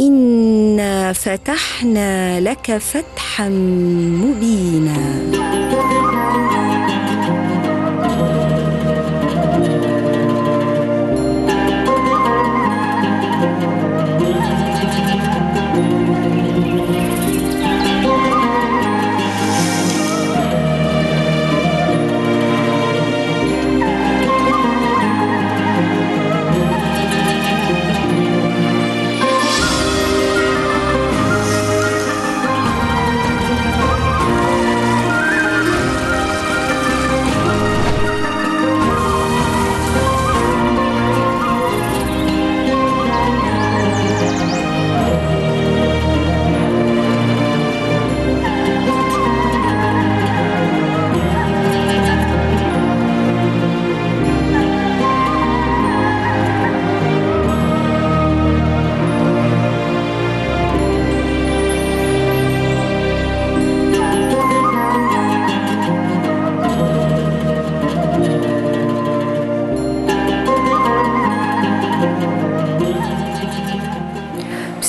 إنا فتحنا لك فتحا مبينا.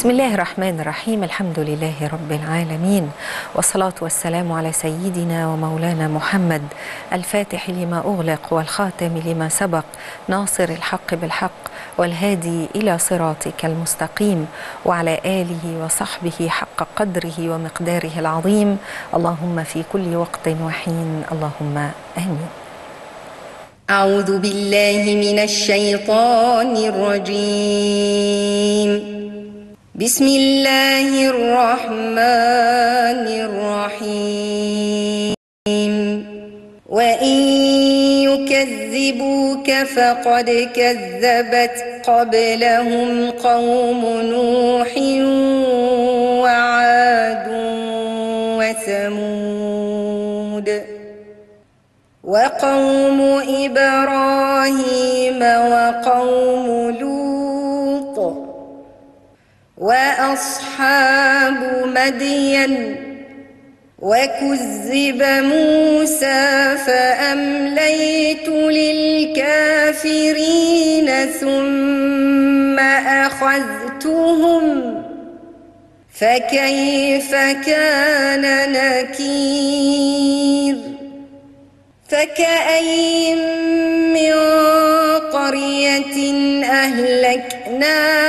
بسم الله الرحمن الرحيم الحمد لله رب العالمين والصلاة والسلام على سيدنا ومولانا محمد الفاتح لما أغلق والخاتم لما سبق ناصر الحق بالحق والهادي إلى صراطك المستقيم وعلى آله وصحبه حق قدره ومقداره العظيم. اللهم في كل وقت وحين اللهم آمين. أعوذ بالله من الشيطان الرجيم. بسم الله الرحمن الرحيم. وإن يكذبوك فقد كذبت قبلهم قوم نوح وعاد وثمود وقوم إبراهيم وقوم لوط وأصحاب مدين وكذب موسى فأمليت للكافرين ثم أخذتهم فكيف كان نكير؟ فكأين من قرية أهلكناها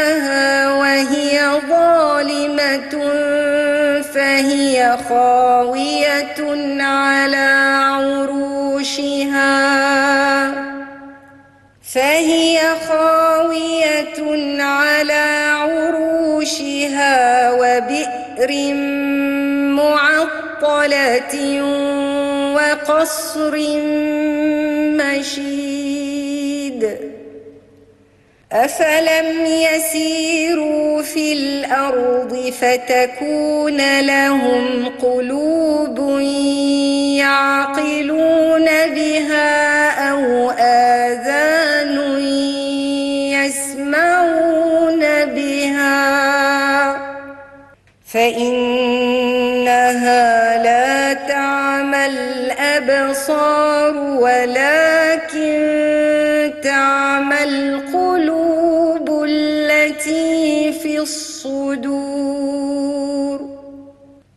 وهي ظالمة فهي خاوية على عروشها. فهي خاوية على عروشها وبئر معطلة وقصر مشيد أفلم يسيروا في الأرض فتكون لهم قلوب يعقلون بها أو آذان يسمعون بها فإنها الأبصار ولكن تعمى القلوب التي في الصدور.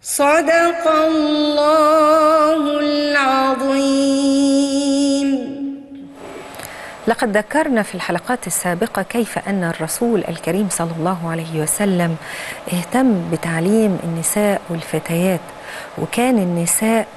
صدق الله العظيم. لقد ذكرنا في الحلقات السابقة كيف أن الرسول الكريم صلى الله عليه وسلم اهتم بتعليم النساء والفتيات وكان النساء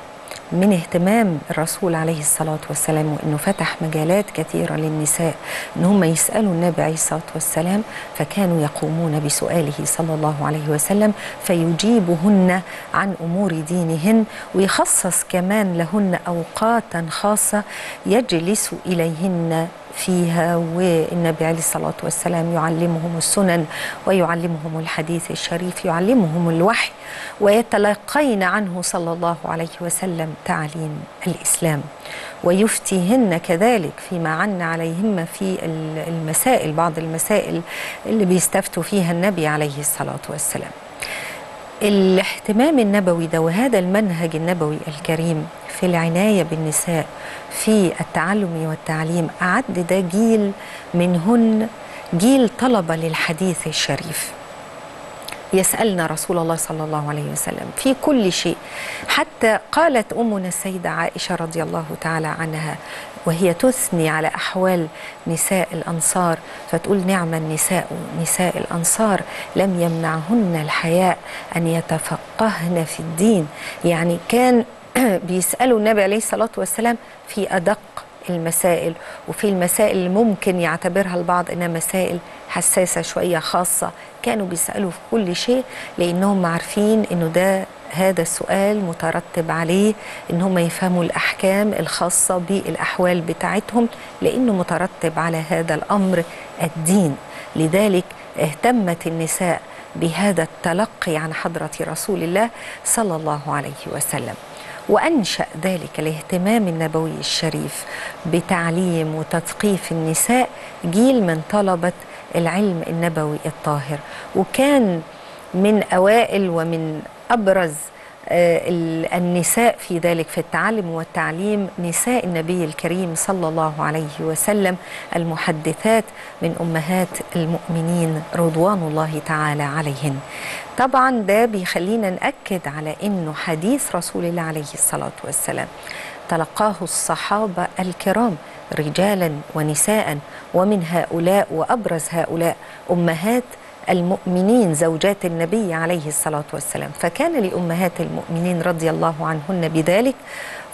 من اهتمام الرسول عليه الصلاة والسلام وأنه فتح مجالات كثيرة للنساء أن هم يسألوا النبي عليه الصلاة والسلام فكانوا يقومون بسؤاله صلى الله عليه وسلم فيجيبهن عن أمور دينهن ويخصص كمان لهن أوقاتا خاصة يجلس إليهن. فيها والنبي عليه الصلاة والسلام يعلمهم السنن ويعلمهم الحديث الشريف يعلمهم الوحي ويتلقين عنه صلى الله عليه وسلم تعليم الإسلام. ويفتيهن كذلك فيما عن عليهن في المسائل بعض المسائل اللي بيستفتوا فيها النبي عليه الصلاة والسلام. الاهتمام النبوي ده وهذا المنهج النبوي الكريم في العناية بالنساء في التعلم والتعليم أعد ده جيل منهن جيل طلبة للحديث الشريف. يسألنا رسول الله صلى الله عليه وسلم في كل شيء حتى قالت أمنا السيدة عائشة رضي الله تعالى عنها وهي تثني على أحوال نساء الأنصار فتقول نعم النساء نساء الأنصار لم يمنعهن الحياء أن يتفقهن في الدين. يعني كان بيسألوا النبي عليه الصلاة والسلام في أدق المسائل وفي المسائل اللي ممكن يعتبرها البعض إنها مسائل حساسة شوية خاصة. كانوا بيسألوا في كل شيء لأنهم عارفين إنه ده هذا السؤال مترتب عليه إن هم يفهموا الأحكام الخاصة بالأحوال بتاعتهم لأنه مترتب على هذا الأمر الدين. لذلك اهتمت النساء بهذا التلقي عن حضرة رسول الله صلى الله عليه وسلم. وأنشأ ذلك الاهتمام النبوي الشريف بتعليم وتثقيف النساء جيل من طلبة العلم النبوي الطاهر. وكان من أوائل ومن أبرز النساء في ذلك في التعلم والتعليم نساء النبي الكريم صلى الله عليه وسلم المحدثات من أمهات المؤمنين رضوان الله تعالى عليهن. طبعا ده بيخلينا نأكد على إنه حديث رسول الله عليه الصلاة والسلام. تلقاه الصحابة الكرام رجالا ونساء ومن هؤلاء وأبرز هؤلاء أمهات المؤمنين زوجات النبي عليه الصلاة والسلام. فكان لأمهات المؤمنين رضي الله عنهن بذلك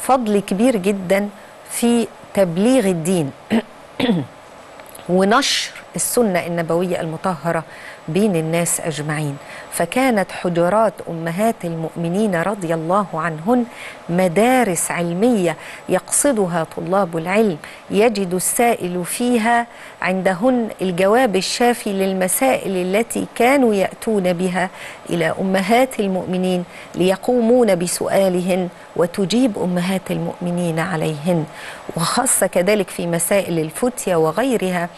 فضل كبير جدا في تبليغ الدين. ونشر السنة النبوية المطهرة بين الناس أجمعين. فكانت حجرات أمهات المؤمنين رضي الله عنهن مدارس علمية يقصدها طلاب العلم يجد السائل فيها عندهن الجواب الشافي للمسائل التي كانوا يأتون بها إلى أمهات المؤمنين ليقومون بسؤالهن وتجيب أمهات المؤمنين عليهن. وخاصة كذلك في مسائل الفتيا وغيرها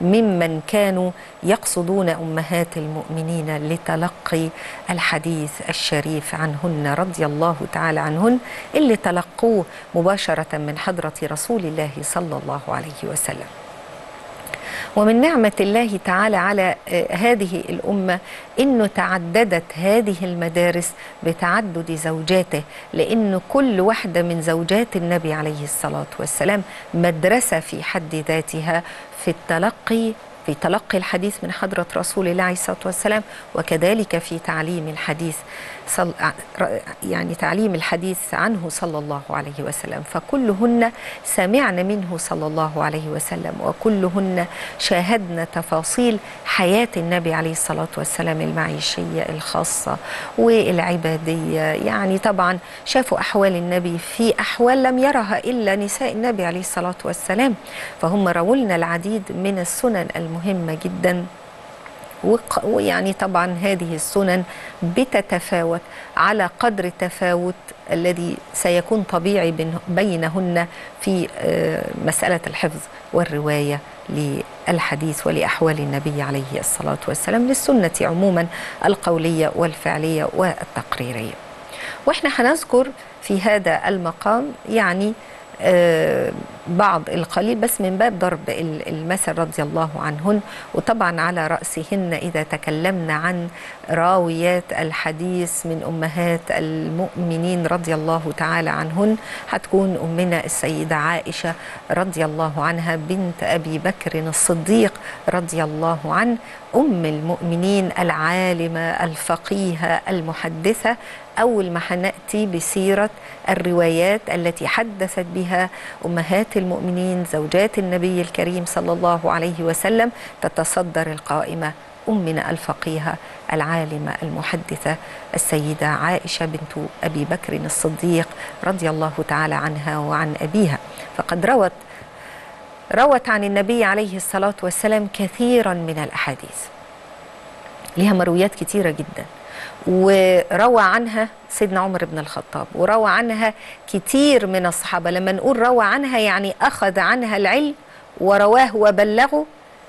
ممن كانوا يقصدون أمهات المؤمنين لتلقي الحديث الشريف عنهن رضي الله تعالى عنهن اللي تلقوه مباشرة من حضرة رسول الله صلى الله عليه وسلم. ومن نعمة الله تعالى على هذه الأمة أنه تعددت هذه المدارس بتعدد زوجاته لأن كل واحدة من زوجات النبي عليه الصلاة والسلام مدرسة في حد ذاتها في التلقي في تلقي الحديث من حضرة رسول الله عليه الصلاة والسلام وكذلك في تعليم الحديث صل يعني تعليم الحديث عنه صلى الله عليه وسلم. فكلهن سمعن منه صلى الله عليه وسلم وكلهن شاهدن تفاصيل حياة النبي عليه الصلاة والسلام المعيشية الخاصة والعبادية. يعني طبعا شافوا أحوال النبي في أحوال لم يرها إلا نساء النبي عليه الصلاة والسلام. فهم رووا العديد من السنن المهمة جدا. ويعني طبعا هذه السنن بتتفاوت على قدر التفاوت الذي سيكون طبيعي بينهن في مسألة الحفظ والرواية للحديث ولأحوال النبي عليه الصلاة والسلام للسنة عموما القولية والفعلية والتقريرية. وإحنا هنذكر في هذا المقام يعني آه بعض القليل بس من باب ضرب المثل رضي الله عنهن. وطبعا على رأسهن إذا تكلمنا عن راويات الحديث من أمهات المؤمنين رضي الله تعالى عنهن. هتكون أمنا السيدة عائشة رضي الله عنها بنت أبي بكر الصديق رضي الله عنه أم المؤمنين العالمة الفقيهة المحدثة أول ما هنأتي بسيرة الروايات التي حدثت بها أمهات المؤمنين زوجات النبي الكريم صلى الله عليه وسلم تتصدر القائمة أمنا الفقيهة العالمة المحدثة السيدة عائشة بنت أبي بكر الصديق رضي الله تعالى عنها وعن أبيها. فقد روت روت عن النبي عليه الصلاة والسلام كثيرا من الأحاديث. لها مرويات كثيرة جدا. وروى عنها سيدنا عمر بن الخطاب وروى عنها كتير من الصحابة. لما نقول روى عنها يعني أخذ عنها العلم ورواه وبلغه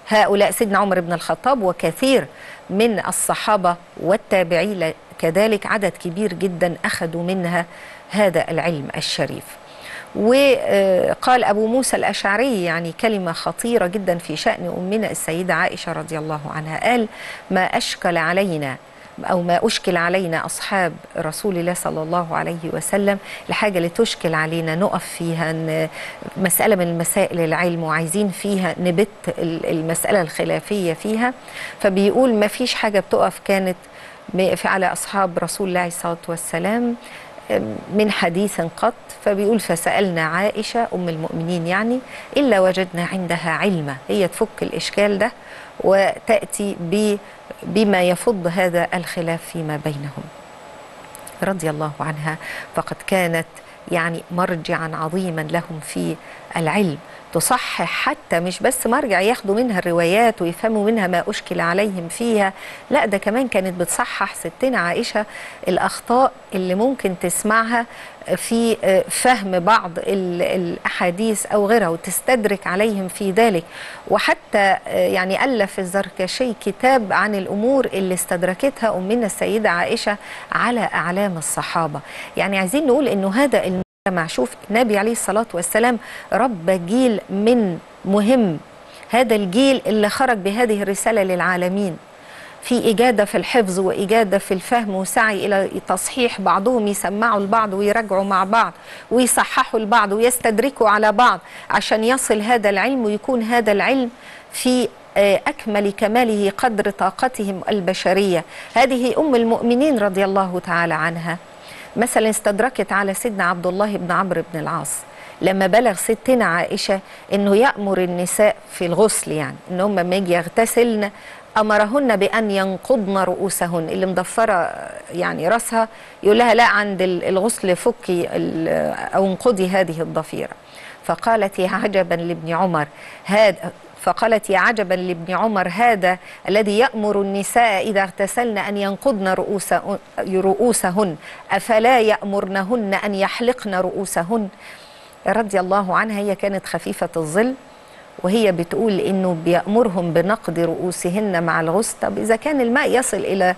هؤلاء سيدنا عمر بن الخطاب وكثير من الصحابة والتابعين. كذلك عدد كبير جدا أخذوا منها هذا العلم الشريف. وقال أبو موسى الأشعري يعني كلمة خطيرة جدا في شأن أمنا السيدة عائشة رضي الله عنها قال ما أشكل علينا أو ما أشكل علينا أصحاب رسول الله صلى الله عليه وسلم الحاجة اللي تشكل علينا نقف فيها مسألة من مسائل العلم وعايزين فيها نبت ال- المسألة الخلافية فيها. فبيقول ما فيش حاجة بتقف كانت على أصحاب رسول الله عليه الصلاة والسلام من حديث قط. فبيقول فسألنا عائشة أم المؤمنين يعني إلا وجدنا عندها علما هي تفك الإشكال ده وتأتي ب- بما يفض هذا الخلاف فيما بينهم. رضي الله عنها. فقد كانت يعني مرجعا عظيما لهم في العلم. تصحح حتى مش بس مرجع ياخدوا منها الروايات ويفهموا منها ما أشكل عليهم فيها لا ده كمان كانت بتصحح ستنا عائشة الأخطاء اللي ممكن تسمعها في فهم بعض ال- الأحاديث أو غيرها وتستدرك عليهم في ذلك. وحتى يعني ألف الزركشي كتاب عن الأمور اللي استدركتها أمنا السيدة عائشة على أعلام الصحابة. يعني عايزين نقول أنه هذا المجتمع شوف النبي عليه الصلاة والسلام ربى جيل من مهم. هذا الجيل اللي خرج بهذه الرسالة للعالمين. في إجادة في الحفظ وإجادة في الفهم وسعي إلى تصحيح بعضهم يسمعوا البعض ويراجعوا مع بعض ويصححوا البعض ويستدركوا على بعض عشان يصل هذا العلم ويكون هذا العلم في آه، أكمل كماله قدر طاقتهم البشرية. هذه أم المؤمنين رضي الله تعالى عنها. مثلا استدركت على سيدنا عبد الله بن عمرو بن العاص لما بلغ ستنا عائشة إنه يأمر النساء في الغسل يعني إن هم لما يجي يغتسلن أمرهن بأن ينقضن رؤوسهن. اللي مضفره يعني رأسها يقول لها لا عند ال- الغسل فكي أو انقضي هذه الضفيرة. فقالت يا عجبا لابن عمر هذا فقالت يا عجبا لابن عمر هذا الذي يأمر النساء إذا اغتسلن أن ينقضن رؤوس رؤوسهن أفلا يأمرنهن أن يحلقن رؤوسهن؟ رضي الله عنها هي كانت خفيفة الظل وهي بتقول إنه بيأمرهم بنقض رؤوسهن مع الغسل. طب إذا كان الماء يصل إلى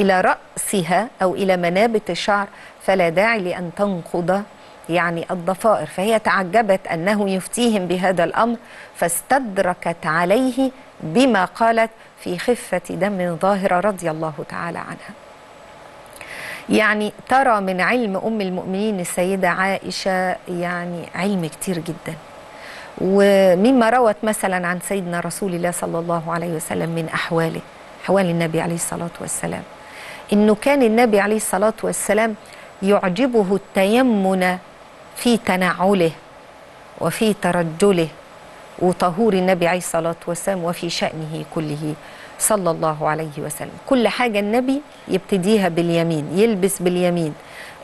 إلى رأسها أو إلى منابت الشعر فلا داعي لأن تنقض يعني الضفائر فهي تعجبت أنه يفتيهم بهذا الأمر فاستدركت عليه بما قالت في خفة دم ظاهرة رضي الله تعالى عنها. يعني ترى من علم أم المؤمنين السيدة عائشة يعني علم كتير جدا. ومما روت مثلا عن سيدنا رسول الله صلى الله عليه وسلم من أحواله أحوال النبي عليه الصلاة والسلام. إنه كان النبي عليه الصلاة والسلام يعجبه التيمن في تنعله وفي ترجله وطهور النبي عليه الصلاة والسلام وفي شأنه كله صلى الله عليه وسلم. كل حاجة النبي يبتديها باليمين يلبس باليمين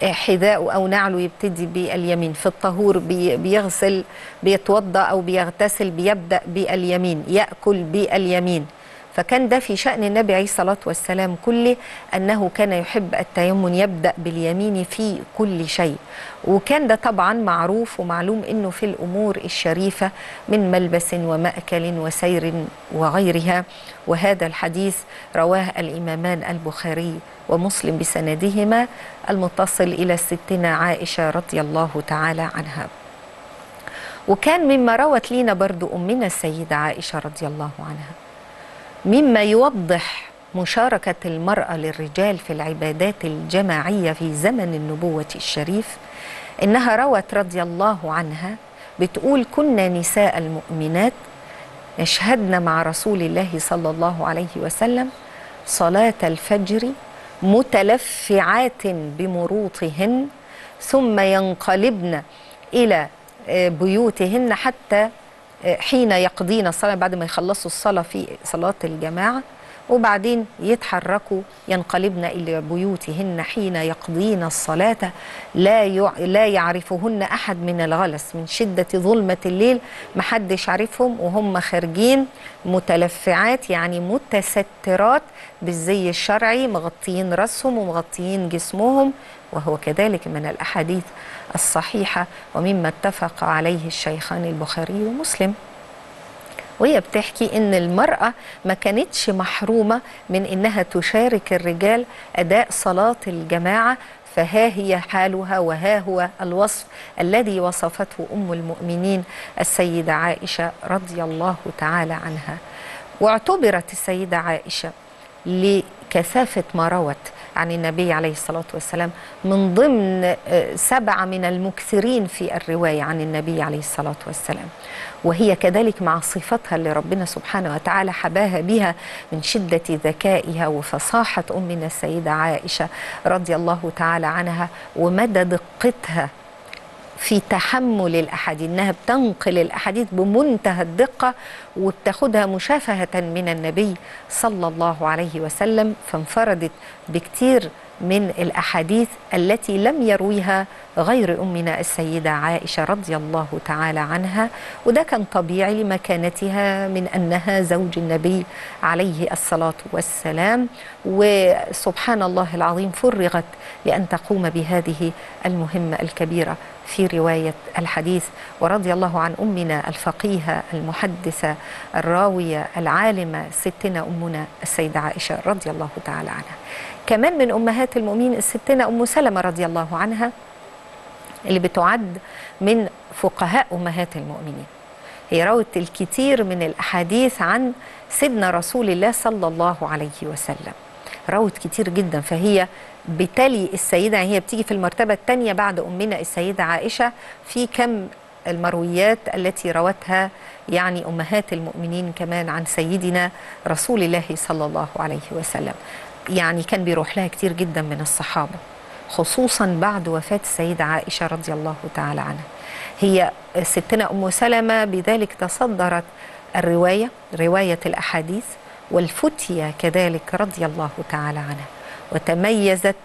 حذاءه أو نعله يبتدي باليمين في الطهور بي- بيغسل بيتوضأ أو بيغتسل بيبدأ باليمين يأكل باليمين. فكان ده في شأن النبي عليه الصلاة والسلام كله أنه كان يحب التيمم يبدأ باليمين في كل شيء. وكان ده طبعا معروف ومعلوم أنه في الأمور الشريفة من ملبس ومأكل وسير وغيرها. وهذا الحديث رواه الإمامان البخاري ومسلم بسندهما المتصل إلى ستنا عائشة رضي الله تعالى عنها. وكان مما روت لنا برضو أمنا السيدة عائشة رضي الله عنها. مما يوضح مشاركة المرأة للرجال في العبادات الجماعية في زمن النبوة الشريف إنها روت رضي الله عنها بتقول كنا نساء المؤمنات نشهدن مع رسول الله صلى الله عليه وسلم صلاة الفجر متلفعات بمروطهن ثم ينقلبن إلى آه، بيوتهن حتى حين يقضين الصلاة بعد ما يخلصوا الصلاة في صلاة الجماعة وبعدين يتحركوا ينقلبن إلى بيوتهن حين يقضين الصلاة لا. لا يعرفهن أحد من الغلس من شدة ظلمة الليل محدش عارفهم وهم خارجين متلفعات يعني متسترات بالزي الشرعي مغطيين رأسهم ومغطيين جسمهم وهو كذلك من الأحاديث الصحيحة ومما اتفق عليه الشيخان البخاري ومسلم. وهي بتحكي إن المرأة ما كانتش محرومة من إنها تشارك الرجال أداء صلاة الجماعة فها هي حالها وها هو الوصف الذي وصفته أم المؤمنين السيدة عائشة رضي الله تعالى عنها. واعتبرت السيدة عائشة كثافة ما روت عن النبي عليه الصلاة والسلام من ضمن آه، سبعة من المكثرين في الرواية عن النبي عليه الصلاة والسلام. وهي كذلك مع صفتها اللي ربنا سبحانه وتعالى حباها بها من شدة ذكائها وفصاحة أمنا السيدة عائشة رضي الله تعالى عنها ومدى دقتها في تحمل الأحاديث إنها بتنقل الأحاديث بمنتهى الدقة وبتاخدها مشافهة من النبي صلى الله عليه وسلم فانفردت بكتير من الأحاديث التي لم يرويها غير أمنا السيدة عائشة رضي الله تعالى عنها. وده كان طبيعي لمكانتها من أنها زوج النبي عليه الصلاة والسلام. وسبحان الله العظيم فرغت لأن تقوم بهذه المهمة الكبيرة. في رواية الحديث ورضي الله عن أمنا الفقيهة المحدثة الراوية العالمة ستنا أمنا السيدة عائشة رضي الله تعالى عنها. كمان من أمهات المؤمنين الستنا أم سلمة رضي الله عنها اللي بتعد من فقهاء أمهات المؤمنين. هي روت الكثير من الأحاديث عن سيدنا رسول الله صلى الله عليه وسلم. روت كتير جدا فهي بتلي السيدة هي بتيجي في المرتبة الثانية بعد أمنا السيدة عائشة في كم المرويات التي روتها يعني أمهات المؤمنين كمان عن سيدنا رسول الله صلى الله عليه وسلم. يعني كان بيروح لها كتير جدا من الصحابة خصوصا بعد وفاة السيدة عائشة رضي الله تعالى عنها. هي ستنا أم سلمة بذلك تصدرت الرواية رواية الأحاديث والفتية كذلك رضي الله تعالى عنها. وتميزت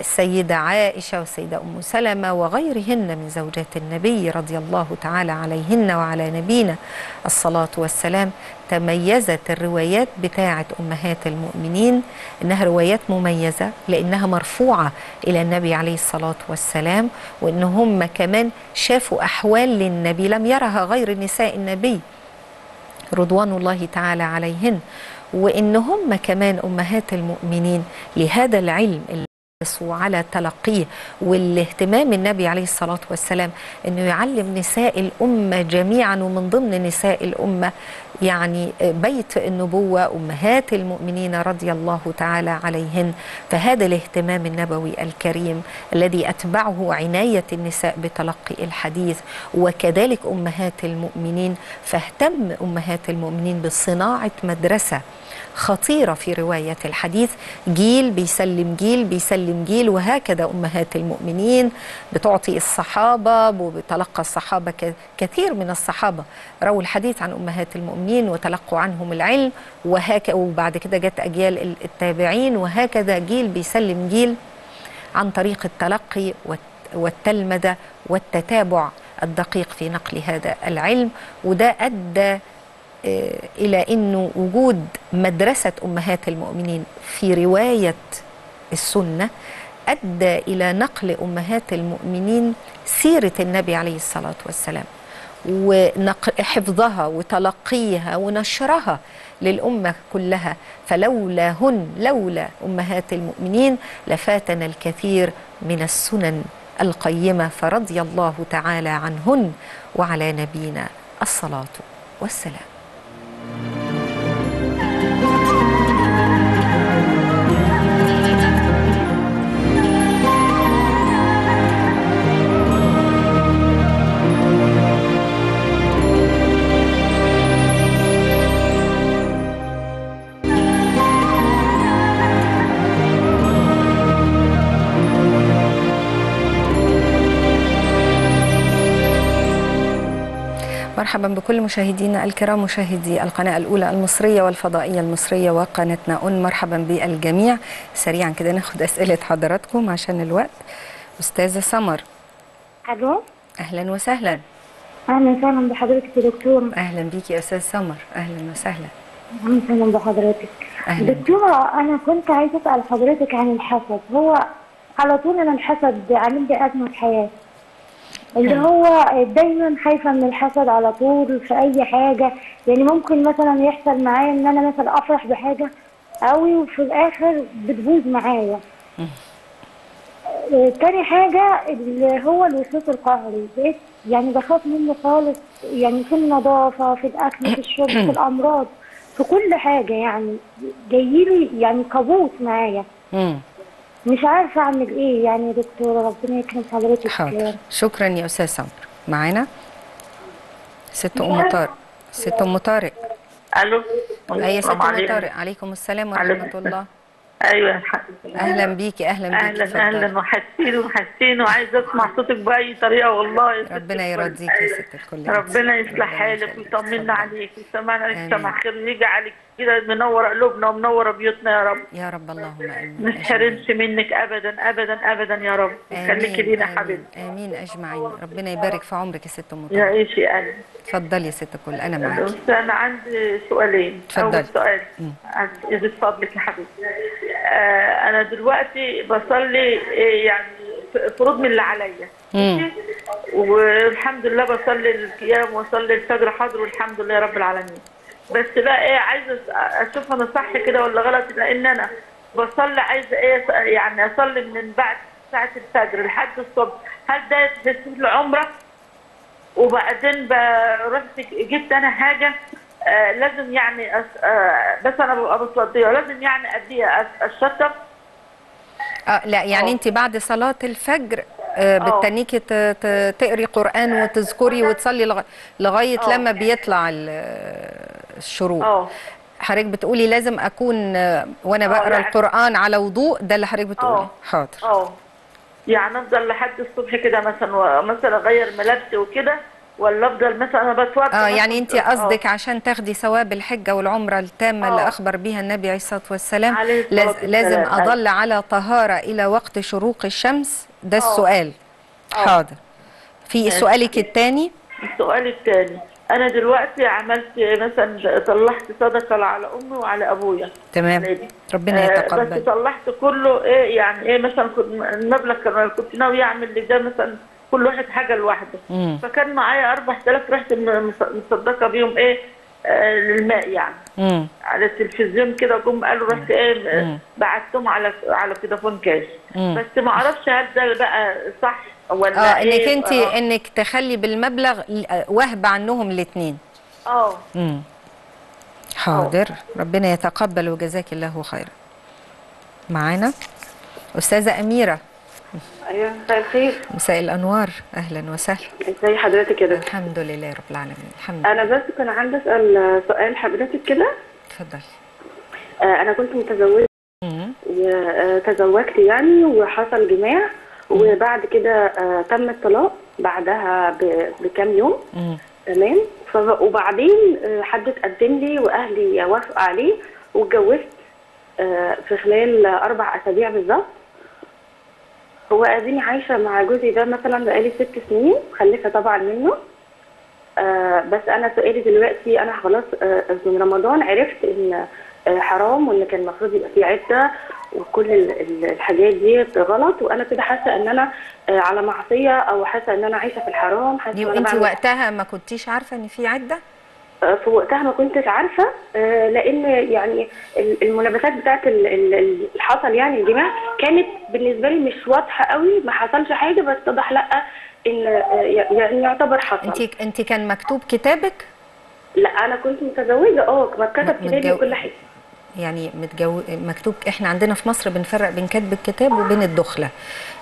السيدة عائشة والسيدة أم سلمة وغيرهن من زوجات النبي رضي الله تعالى عليهن وعلى نبينا. الصلاة والسلام تميزت الروايات بتاعة أمهات المؤمنين إنها روايات مميزة لأنها مرفوعة إلى النبي عليه الصلاة والسلام وإن هم كمان شافوا أحوال للنبي لم يرها غير نساء النبي رضوان الله تعالى عليهن. وإن هم كمان أمهات المؤمنين لهذا العلم اللي حرصوا على تلقيه والاهتمام النبي عليه الصلاة والسلام أنه يعلم نساء الأمة جميعا ومن ضمن نساء الأمة يعني بيت النبوة أمهات المؤمنين رضي الله تعالى عليهن. فهذا الاهتمام النبوي الكريم الذي أتبعه عناية النساء بتلقي الحديث وكذلك أمهات المؤمنين فاهتم أمهات المؤمنين بصناعة مدرسة خطيرة في رواية الحديث. جيل بيسلم جيل بيسلم جيل وهكذا أمهات المؤمنين بتعطي الصحابة وبتلقى الصحابة كثير من الصحابة رووا الحديث عن أمهات المؤمنين وتلقوا عنهم العلم وهكذا وبعد كده جت أجيال التابعين وهكذا جيل بيسلم جيل عن طريق التلقي والت- والتلمذة والتتابع الدقيق في نقل هذا العلم. وده أدى إلى أنه وجود مدرسة أمهات المؤمنين في رواية السنة أدى إلى نقل أمهات المؤمنين سيرة النبي عليه الصلاة والسلام وحفظها وتلقيها ونشرها للأمة كلها. فلولا هن لولا أمهات المؤمنين لفاتنا الكثير من السنن القيمة فرضي الله تعالى عنهن وعلى نبينا. الصلاة والسلام. مرحبا بكل مشاهدينا الكرام مشاهدي القناة الأولى المصرية والفضائية المصرية وقناتنا أون. مرحبا بالجميع. سريعا كده ناخد أسئلة حضراتكم عشان الوقت. أستاذة سمر. ألو؟ أهلا وسهلا. أهلا وسهلا بحضرتك يا دكتور. أهلا بيكي يا أستاذ سمر. أهلا وسهلا. أهلا وسهلا بحضرتك. أهلا. دكتورة أنا كنت عايزة أسأل حضرتك عن الحسد. هو على طول أنا الحسد عامل لي ازمه في حياتي اللي. هو دايما خايفة من الحسد على طول في أي حاجة. يعني ممكن مثلا يحصل معايا إن أنا مثلا أفرح بحاجة قوي وفي الآخر بتبوظ معايا. تاني حاجة اللي هو الوسواس القهري. بقيت يعني بخاف منه خالص. يعني في النظافة في الأكل في الشرب في الأمراض في كل حاجة يعني. جايلي يعني كابوس معايا. مش عارفة أعمل إيه. يعني يا دكتورة ربنا يكرم حضرتك حاضر. شكرا يا أستاذ سمر. معانا؟ ست أم طارق. ست أم طارق. ألو. اي ست أم عليكم. طارق. عليكم السلام ورحمة. الله. أيوه. أهلا بيكي أهلا بيكي أهلا. أهلا. وحشتين وحشتين وعايزه أسمع صوتك بأي طريقة والله. يا ربنا الكل. يرضيك يا ست الكل. ربنا يصلح حالك. ويطمنا. عليك. ويسمعنا عليك. سمع خير ويجي عليك. كده منور قلوبنا ومنور بيوتنا يا رب. يا رب اللهم آمين. ما نحرمش منك ابدا ابدا ابدا يا رب. خليكي لينا. حبيبي. آمين أجمعين. ربنا يبارك في عمرك يا ست ام طارق يعيشي أنا اتفضلي يا ست الكل أنا معاكي. أنا عندي سؤالين. اتفضلي. أول سؤال. يزيد فضلك يا حبيبي. آه أنا دلوقتي بصلي آه، يعني فروض من اللي عليا؟ والحمد لله بصلي القيام واصلي الفجر حاضر والحمد لله رب العالمين. بس بقى إيه عايزة أشوف أنا صح كده ولا غلط لأن أنا بصلي عايزة إيه يعني أصلي من بعد ساعة الفجر لحد الصبح هل ده تفسير العمره وبعدين ب- رحت جبت أنا حاجة آه لازم يعني أس آه بس أنا ببقى بصليها لازم يعني أديها الشطه آه لا يعني آه. أنت بعد صلاة الفجر آه بتنيكي ت- ت- تقري قرآن وتذكري وتصلي لغ- لغاية آه. لما بيطلع ال- الشروق آه حضرتك بتقولي لازم أكون آه، وأنا آه، بقرأ القرآن على وضوء ده اللي حضرتك بتقولي آه. حاضر آه يعني أفضل لحد الصبح كده مثلا ومثلا أغير ملابسي وكده ولا أفضل مثلا أنا بتوضى آه مثلاً- يعني انت آه. قصدك عشان تاخدي ثواب الحجة والعمرة التامة اللي آه. أخبر بها النبي عليه الصلاة والسلام عليه الصلاة لاز- لازم والسلام. اظل على طهارة إلى وقت شروق الشمس ده آه. السؤال آه. حاضر في. سؤالك الثاني السؤال الثاني أنا دلوقتي عملت مثلا طلعت صدقة على أمي وعلى أبويا تمام. ربنا آه، بس يتقبل طلعت كله إيه يعني إيه مثلا كنت المبلغ كان كنت ناوي أعمل لده مثلا كل واحد حاجة لوحده. فكان معايا 4000 رحت مصدقة بيهم إيه آه للماء يعني مم. على التلفزيون كده جم قالوا رحت إيه. بعتهم على على فودافون كاش مم. بس ما أعرفش هل ده بقى صح ولا آه إنك؟ أنت آه. إنك تخلي بالمبلغ آه، وهب عنهم الاثنين آه. امم حاضر. ربنا يتقبل وجزاك الله خيرا. معانا؟ أستاذة أميرة. أيوه مساء الخير. مساء الأنوار. أهلا وسهلا. ازي حضرتك كده؟ الحمد لله رب العالمين. الحمد لله. أنا بس كان عندي أسأل سؤال حضرتك كده. اتفضلي آه، أنا كنت متزوجة. مم. وتزوجت يعني وحصل جماع. وبعد كده آه، تم الطلاق بعدها بكام يوم. تمام؟ وبعدين آه، حد اتقدم لي وأهلي وافقوا عليه واتجوزت آه، في خلال أربع أسابيع بالظبط. هو أديني عايشة مع جوزي ده مثلا بقالي ست سنين خلفة طبعا منه. آه بس أنا سؤالي دلوقتي أنا خلاص آه من رمضان عرفت إن آه حرام وإن كان المفروض يبقى في عدة وكل ال- ال- الحاجات دي غلط. وأنا كده حاسة إن أنا آه على معصية أو حاسة إن أنا عايشة في الحرام حاسة انت وقتها ما كنتيش عارفة إن في عدة؟ آه، في وقتها ما كنتش عارفة آه، لأن يعني ال- الملابسات بتاعت ال- ال- ال- اللي حصل يعني الجماع كانت بالنسبة لي مش واضحة قوي ما حصلش حاجة بس اتضح لأ إن يعني يعتبر حصل. انت انت كان مكتوب كتابك؟ لأ أنا كنت متزوجة آه م- كتابي وكل حاجة. يعني متجو... مكتوب إحنا عندنا في مصر بنفرق بين كتب الكتاب وبين الدخلة.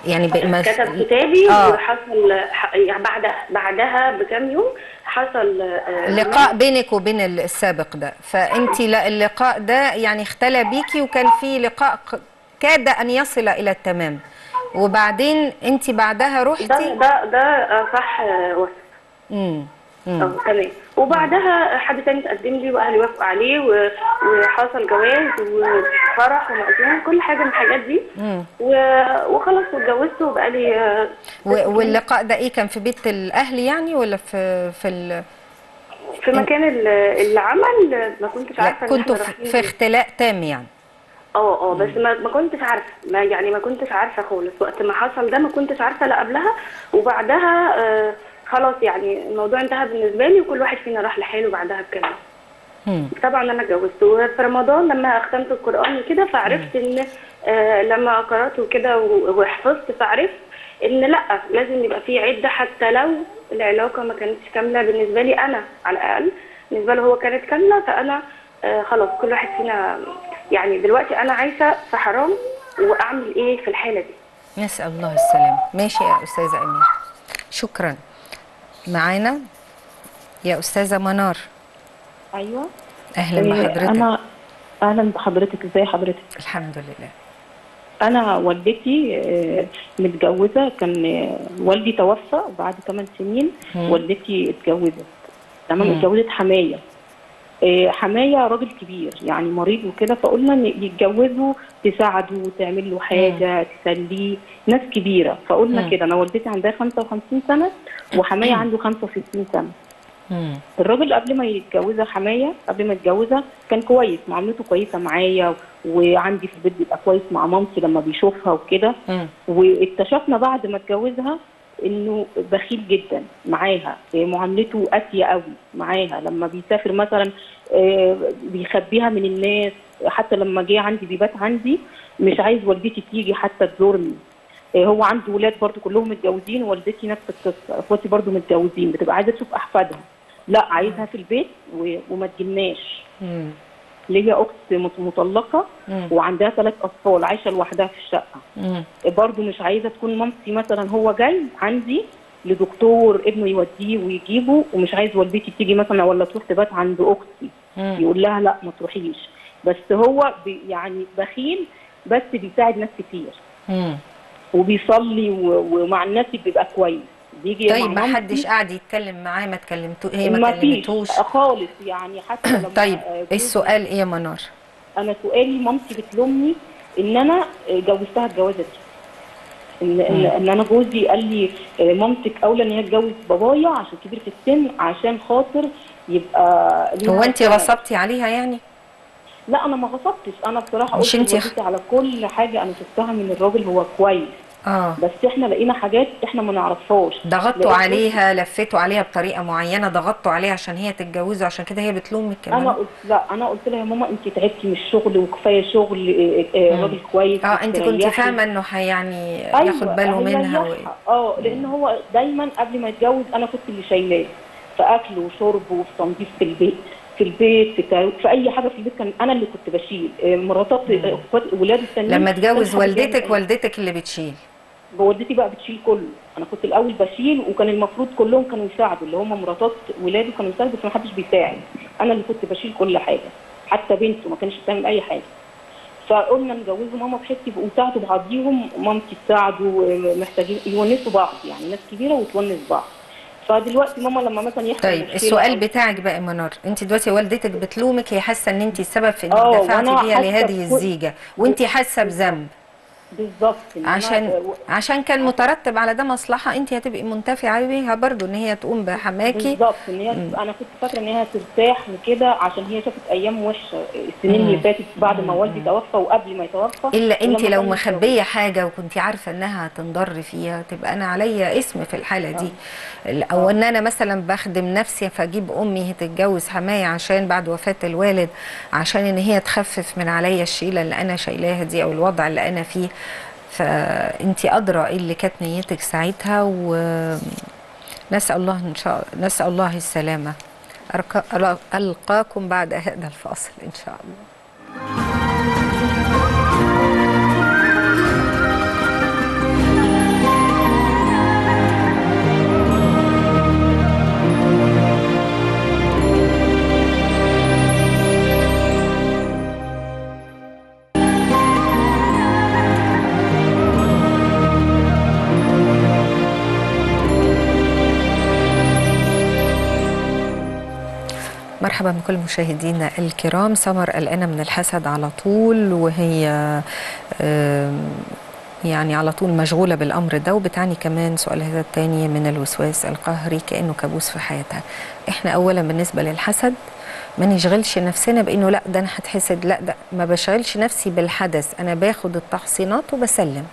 يعني ب... ما... كتب كتابي آه. وحصل يعني بعد بعدها بكام يوم حصل آه، لقاء بينك وبين ال- السابق ده. فأنت لا اللقاء ده يعني اختلى بيكي وكان في لقاء كاد أن يصل إلى التمام. وبعدين أنت بعدها ده رحتي؟ ده ده آه، صح وصف امم تمام. وبعدها حد تاني تقدم لي وأهلي وافقوا عليه وحصل جواز وفرح ومأذون كل حاجة من الحاجات دي. وخلاص واتجوزت وبقالي واللقاء ده إيه؟ كان في بيت الأهل يعني ولا في في ال... في مكان ال- العمل؟ ما كنتش عارفة كنتوا في اختلاء تام يعني. آه آه بس ما, ما كنتش عارفة. ما يعني ما كنتش عارفة خالص. وقت ما حصل ده ما كنتش عارفة لا قبلها. وبعدها آه خلاص يعني الموضوع انتهى بالنسبة لي وكل واحد فينا راح لحاله بعدها بكام. طبعا أنا اتجوزت وفي رمضان لما ختمت القرآن وكده فعرفت إن آه لما قرأت وكده و- وحفظت فعرفت إن لأ لازم يبقى في عدة حتى لو العلاقة ما كانتش كاملة بالنسبة لي أنا على الأقل. بالنسبة له هو كانت كاملة فأنا آه خلاص كل واحد فينا يعني دلوقتي أنا عايشة في حرام وأعمل إيه في الحالة دي؟ نسأل الله السلامة. ماشي يا أستاذة امير شكرا. معانا؟ يا أستاذة منار. أيوه. أهلا إيه، بحضرتك. أنا أهلا بحضرتك. ازي حضرتك؟ الحمد لله. أنا والدتي آه، متجوزة. كان آه، والدي توفى بعد 8 سنين. مم. والدتي اتجوزت. تمام. اتجوزت حماية. آه، حماية راجل كبير يعني مريض وكده. فقلنا يتجوزوا تساعده تعمل له حاجة تسليه. ناس كبيرة. فقلنا مم. كده. أنا والدتي عندها 55 سنة. وحماية عنده 65 سنة. مم. الراجل قبل ما يتجوزها حماية قبل ما يتجوزها كان كويس معاملته كويسة معايا وعندي في البيت بيبقى كويس مع مامتي لما بيشوفها وكده. واكتشفنا بعد ما اتجوزها إنه بخيل جدا معاها. إيه، معاملته قاسية قوي معاها. لما بيسافر مثلا آه، بيخبيها من الناس. حتى لما جه عندي بيبات عندي مش عايز والدتي تيجي حتى تزورني. هو عنده ولاد برضو كلهم متجوزين والدتي نفس القصة اخواتي برضو متجوزين بتبقى عايزة تشوف احفادها لا عايزها في البيت و- وما تجيلناش مم. ليا أخت مطلقة مم. وعندها ثلاث أطفال عايشة لوحدها في الشقة مم. برضو مش عايزة تكون مامتي مثلا هو جاي عندي لدكتور ابنه يوديه ويجيبه ومش عايز والدتي تيجي مثلا ولا تروح تبات عند أختي مم. يقول لها لا ما تروحيش بس هو يعني بخيل بس بيساعد ناس كتير مم. وبيصلي ومع الناس بيبقى كويس. بيجي طيب ما حدش قاعد يتكلم معاه ما تكلمتو هي ما ما كلمتوش؟ خالص يعني حتى لما طيب آه، جوزي- السؤال؟ إيه يا منار؟ أنا سؤالي مامتي بتلومني إن أنا جوزتها الجوازه دي إن ان, إن أنا جوزي قال لي آه، مامتك أولى إن هي تجوز بابايا عشان كبير في السن عشان خاطر يبقى هو انت. غصبتي عليها يعني؟ لا أنا ما غصبتش. أنا بصراحة مش قلت لوالدتي على كل حاجة أنا شفتها من الراجل هو كويس. آه. بس إحنا لقينا حاجات إحنا ما نعرفهاش. ضغطتوا عليها لفتوا عليها بطريقة معينة ضغطتوا عليها عشان هي تتجوزوا عشان كده هي بتلومك كمان أنا قلت لا أنا قلت لها يا ماما انت تعبتي من الشغل وكفاية شغل آه، آه، مم. راجل كويس آه انت كنت. فاهمة إنه يعني أيوة، ياخد باله منها و... آه لأن هو دايما قبل ما يتجوز أنا كنت اللي شايلاه في أكل وشرب وفي تنظيف في البيت. في البيت في, في أي حاجة في البيت كان أنا اللي كنت بشيل. آه، مراتات آه، ولاد التانيين لما اتجوز والدتك والدتك اللي بتشيل. والدتي بقى بتشيل كله. أنا كنت الأول بشيل وكان المفروض كلهم كانوا يساعدوا اللي هم مراتات ولاده كانوا يساعدوا بس ما حدش بيساعد. أنا اللي كنت بشيل كل حاجة. حتى بنته ما كانش بتعمل أي حاجة. فقلنا نجوزوا ماما بحيث يبقوا بعضيهم مامتي تساعدوا آه، محتاجين يونسوا بعض. يعني ناس كبيرة وتونس بعض. فدلوقتي ماما لما مثلا يحصل طيب السؤال بتاعك بقى يا منار. انت دلوقتي والدتك بتلومك هي حاسة إن انت السبب في إنك آه، دفعتي بيها لهذه الزيجة وإنت حاسة بذنب. بالظبط عشان آه، عشان كان مترتب على ده مصلحة انت هتبقي منتفعة بيها برضو إن هي تقوم بحماكي. بالظبط إن هي أنا كنت فاكرة إن هي ترتاح كده عشان هي شافت أيام وحشة. السنين اللي فاتت بعد ما والدي توفى وقبل ما يتوفى إلا انت لو مخبية حاجة وكنت عارفة إنها هتنضر فيها تبقى أنا عليا اسم في الحالة دي. أو إن أنا مثلا بخدم نفسي فأجيب أمي تتجوز حماية عشان بعد وفاة الوالد عشان إن هي تخفف من عليا الشيلة اللي أنا شايلاها دي أو الوضع اللي أنا فيه. فانت أدرى إيه اللي كانت نيتك ساعتها ونسال الله إن شاء نسأل الله السلامة. ألقاكم بعد هذا الفاصل إن شاء الله. مرحبا بكل مشاهدينا الكرام. سمر قلقانه من الحسد على طول وهي يعني على طول مشغولة بالأمر ده. وبتعني كمان سؤالها الثاني من الوسواس القهري كأنه كابوس في حياتها. إحنا اولا بالنسبة للحسد ما نشغلش نفسنا بإنه لا ده أنا هتحسد لا ده ما بشغلش نفسي بالحدث. أنا باخد التحصينات وبسلم.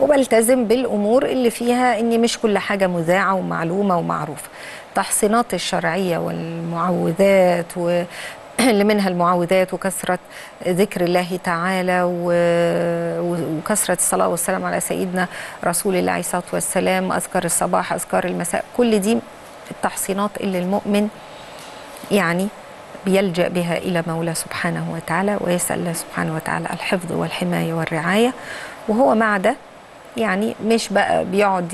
وبلتزم بالأمور اللي فيها اني مش كل حاجة مذاعة ومعلومة ومعروفة. التحصينات الشرعية والمعوذات و اللي منها المعوذات وكثرة ذكر الله تعالى وكثرة الصلاة والسلام على سيدنا رسول الله عليه الصلاة والسلام أذكار الصباح أذكار المساء. كل دي التحصينات اللي المؤمن يعني بيلجأ بها إلى مولاه سبحانه وتعالى ويسأل الله سبحانه وتعالى الحفظ والحماية والرعاية. وهو مع ده يعني مش بقى بيقعد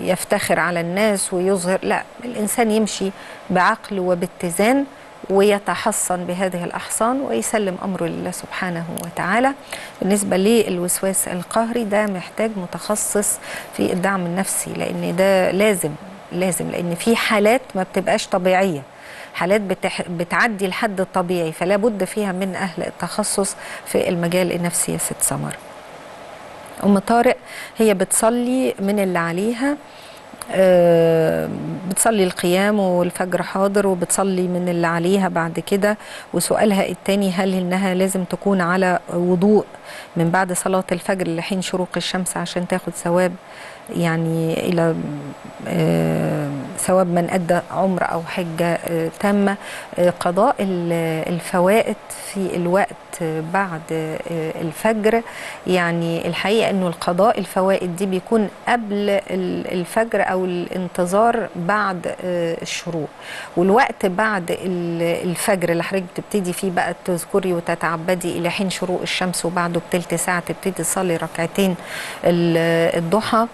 يفتخر على الناس ويظهر لا الإنسان يمشي بعقل وباتزان ويتحصن بهذه الأحصان ويسلم أمره لله سبحانه وتعالى. بالنسبة للوسواس القهري ده محتاج متخصص في الدعم النفسي لأن ده لازم لازم لأن في حالات ما بتبقاش طبيعية. حالات بتح... بتعدي الحد الطبيعي فلا بد فيها من أهل التخصص في المجال النفسي يا ست سمر. أم طارق هي بتصلي من اللي عليها. آه، بتصلي القيام والفجر حاضر وبتصلي من اللي عليها بعد كده. وسؤالها التاني هل إنها لازم تكون على وضوء من بعد صلاة الفجر لحين شروق الشمس عشان تاخد ثواب يعني إلى آه، ثواب من أدى عمره أو حجة آه، تامة. آه، قضاء ال- الفوائد في الوقت بعد الفجر. يعني الحقيقة إنه القضاء الفوائد دي بيكون قبل ال- الفجر أو الانتظار بعد الشروق. والوقت بعد ال- الفجر اللي حضرتك بتبتدي فيه بقى تذكري وتتعبدي إلى حين شروق الشمس وبعده بتلت ساعة تبتدي تصلي ركعتين ال- الضحى.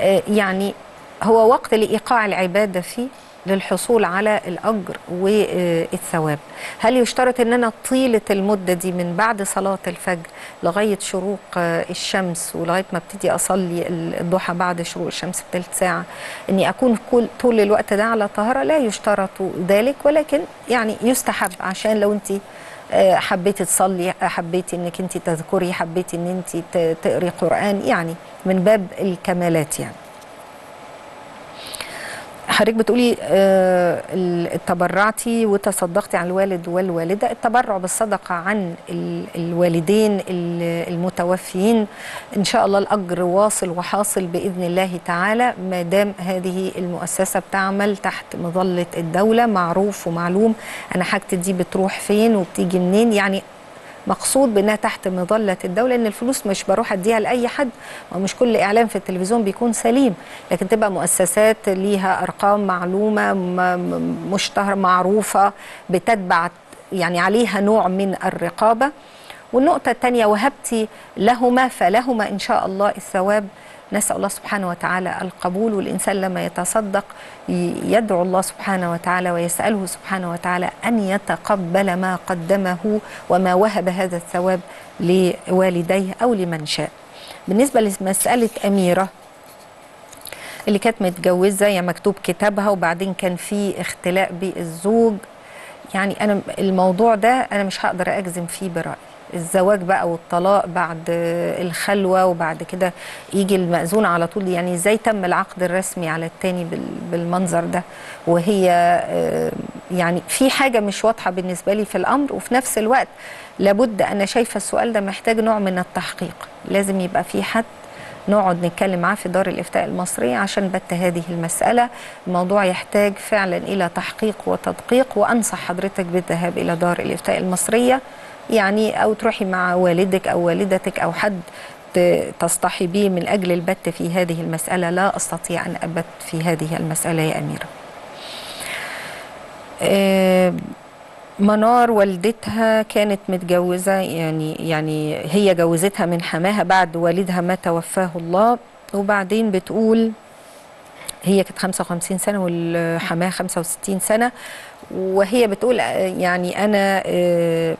آه، يعني هو وقت لإيقاع العبادة فيه للحصول على الأجر والثواب. هل يشترط أن أنا طيلة المدة دي من بعد صلاة الفجر لغاية شروق آه، الشمس ولغاية ما ابتدي أصلي الضحى بعد شروق الشمس بثلث ساعة؟ أني أكون كل طول الوقت ده على طهارة لا يشترط ذلك ولكن يعني يستحب عشان لو أنت حبيتي تصلي حبيتي إنك أنت تذكري حبيتي إن أنت تقري قرآن يعني من باب الكمالات يعني. حضرتك بتقولي آه، تبرعتي وتصدقتي عن الوالد والوالدة. التبرع بالصدقة عن ال- الوالدين ال- المتوفيين إن شاء الله الأجر واصل وحاصل بإذن الله تعالى. ما دام هذه المؤسسة بتعمل تحت مظلة الدولة معروف ومعلوم أنا حاجتي دي بتروح فين وبتيجي منين. يعني مقصود بأنها تحت مظلة الدولة إن الفلوس مش بروح أديها لأي حد ومش كل اعلان في التلفزيون بيكون سليم لكن تبقى مؤسسات ليها أرقام معلومة مشتهره معروفة بتتبع يعني عليها نوع من الرقابة. والنقطة الثانية وهبتي لهما فلهما إن شاء الله الثواب نسأل الله سبحانه وتعالى القبول والإنسان لما يتصدق يدعو الله سبحانه وتعالى ويسأله سبحانه وتعالى أن يتقبل ما قدمه وما وهب هذا الثواب لوالديه أو لمن شاء. بالنسبة لمسألة أميرة اللي كانت متجوزة يعني مكتوب كتابها وبعدين كان في اختلاء بالزوج. يعني أنا الموضوع ده أنا مش هقدر أجزم فيه برأيي. الزواج بقى والطلاق بعد الخلوة وبعد كده يجي المأذون على طول. يعني إزاي تم العقد الرسمي على التاني بال- بالمنظر ده؟ وهي آه، يعني في حاجة مش واضحة بالنسبة لي في الأمر وفي نفس الوقت لابد أنا شايفة السؤال ده محتاج نوع من التحقيق. لازم يبقى في حد نقعد نتكلم معاه في دار الإفتاء المصرية عشان بت هذه المسألة. الموضوع يحتاج فعلا إلى تحقيق وتدقيق وأنصح حضرتك بالذهاب إلى دار الإفتاء المصرية يعني أو تروحي مع والدك أو والدتك أو حد تصطحبيه من أجل البت في هذه المسألة. لا أستطيع أن أبت في هذه المسألة يا أميرة. منار والدتها كانت متجوزة يعني يعني هي جوزتها من حماها بعد والدها ما توفاه الله. وبعدين بتقول هي كانت 55 سنة والحماة 65 سنة. وهي بتقول آه، يعني أنا آه،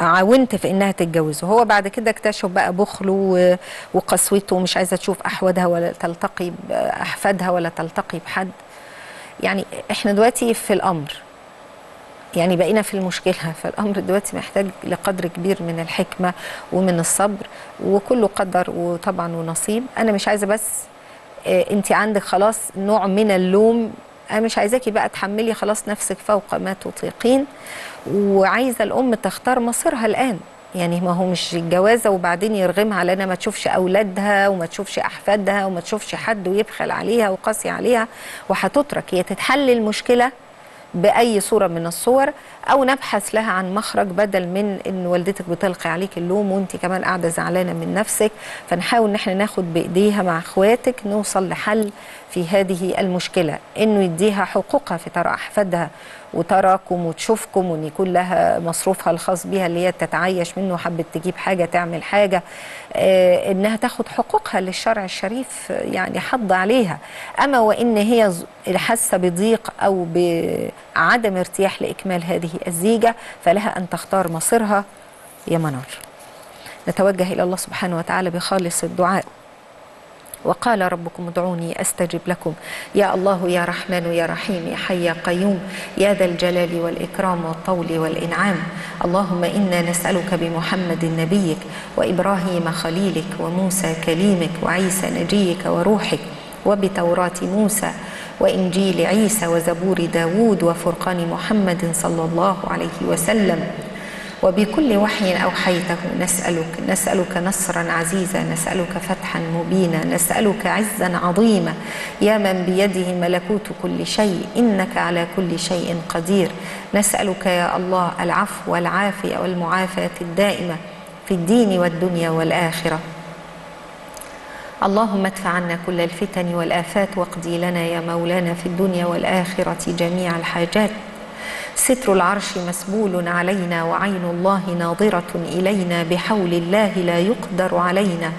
عاونت في إنها تتجوز. وهو بعد كده اكتشف بقى بخله وقسوته ومش عايزة تشوف أحوادها ولا تلتقي باحفادها ولا تلتقي بحد. يعني إحنا دلوقتي في الأمر. يعني بقينا في المشكلة. فالأمر دلوقتي محتاج لقدر كبير من الحكمة ومن الصبر وكله قدر وطبعا ونصيب. أنا مش عايزة بس انت عندك خلاص نوع من اللوم أنا مش عايزاكي بقى تحملي خلاص نفسك فوق ما تطيقين. وعايزة الأم تختار مصيرها الآن. يعني ما هو مش الجوازه وبعدين يرغمها على أنها ما تشوفش أولادها وما تشوفش أحفادها وما تشوفش حد ويبخل عليها وقاسي عليها وهتترك. هي تتحل المشكلة بأي صورة من الصور أو نبحث لها عن مخرج بدل من إن والدتك بتلقي عليك اللوم وأنت كمان قاعدة زعلانة من نفسك. فنحاول إن إحنا ناخد بإيديها مع إخواتك نوصل لحل في هذه المشكلة. إنه يديها حقوقها في ترى احفادها وتراكم وتشوفكم وإن يكون لها مصروفها الخاص بيها اللي هي تتعايش منه حبت تجيب حاجة تعمل حاجة آه إنها تاخد حقوقها للشرع الشريف آه، يعني حض عليها. أما وإن هي حاسة بضيق أو بعدم ارتياح لإكمال هذه الزيجة فلها أن تختار مصيرها. يا منار. نتوجه إلى الله سبحانه وتعالى بخالص الدعاء. وقال ربكم ادعوني أستجب لكم. يا الله يا رحمن يا رحيم يا حي يا قيوم يا ذا الجلال والإكرام والطول والإنعام. اللهم إنا نسألك بمحمد نبيك وإبراهيم خليلك وموسى كليمك وعيسى نجيك وروحك وبتوراة موسى وإنجيل عيسى وزبور داود وفرقان محمد صلى الله عليه وسلم. وبكل وحي أوحيته نسألك نسألك نصرا عزيزا نسألك فتحا مبينا نسألك عزا عظيما. يا من بيده ملكوت كل شيء إنك على كل شيء قدير. نسألك يا الله العفو والعافية والمعافاة الدائمة في الدين والدنيا والآخرة. اللهم ادفع عنا كل الفتن والآفات واقضي لنا يا مولانا في الدنيا والآخرة جميع الحاجات. ستر العرش مسبول علينا وعين الله ناظرة إلينا بحول الله لا يقدر علينا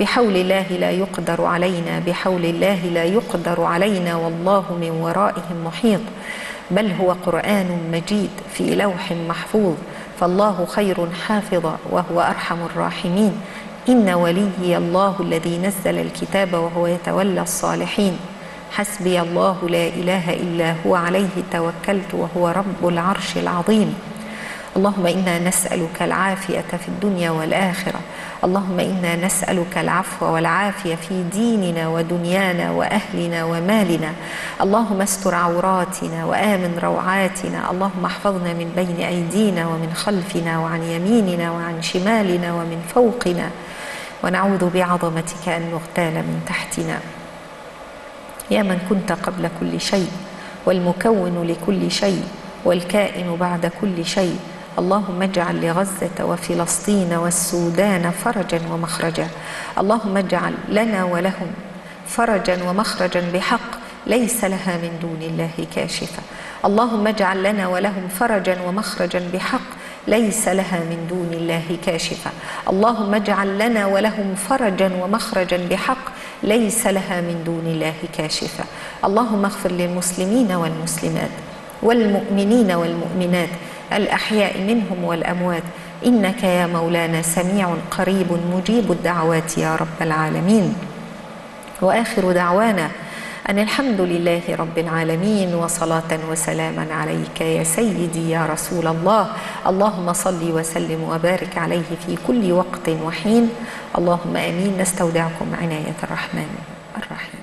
بحول الله لا يقدر علينا بحول الله لا يقدر علينا والله من ورائهم محيط. بل هو قرآن مجيد في لوح محفوظ فالله خير حافظا وهو أرحم الراحمين. إن وليي الله الذي نزل الكتاب وهو يتولى الصالحين. حسبي الله لا إله إلا هو عليه توكلت وهو رب العرش العظيم. اللهم إنا نسألك العافية في الدنيا والآخرة. اللهم إنا نسألك العفو والعافية في ديننا ودنيانا وأهلنا ومالنا. اللهم استر عوراتنا وآمن روعاتنا. اللهم احفظنا من بين أيدينا ومن خلفنا وعن يميننا وعن شمالنا ومن فوقنا. ونعوذ بعظمتك أن نغتال من تحتنا. يا من كنت قبل كل شيء والمكون لكل شيء والكائن بعد كل شيء. اللهم اجعل لغزة وفلسطين والسودان فرجا ومخرجا. اللهم اجعل لنا ولهم فرجا ومخرجا بحق ليس لها من دون الله كاشفة. اللهم اجعل لنا ولهم فرجا ومخرجا بحق ليس لها من دون الله كاشفة. اللهم اجعل لنا ولهم فرجا ومخرجا بحق ليس لها من دون الله كاشفة. اللهم اغفر للمسلمين والمسلمات والمؤمنين والمؤمنات الأحياء منهم والأموات. إنك يا مولانا سميع قريب مجيب الدعوات يا رب العالمين. وآخر دعوانا أن الحمد لله رب العالمين وصلاة وسلاما عليك يا سيدي يا رسول الله. اللهم صل وسلم وبارك عليه في كل وقت وحين. اللهم آمين. نستودعكم عناية الرحمن الرحيم.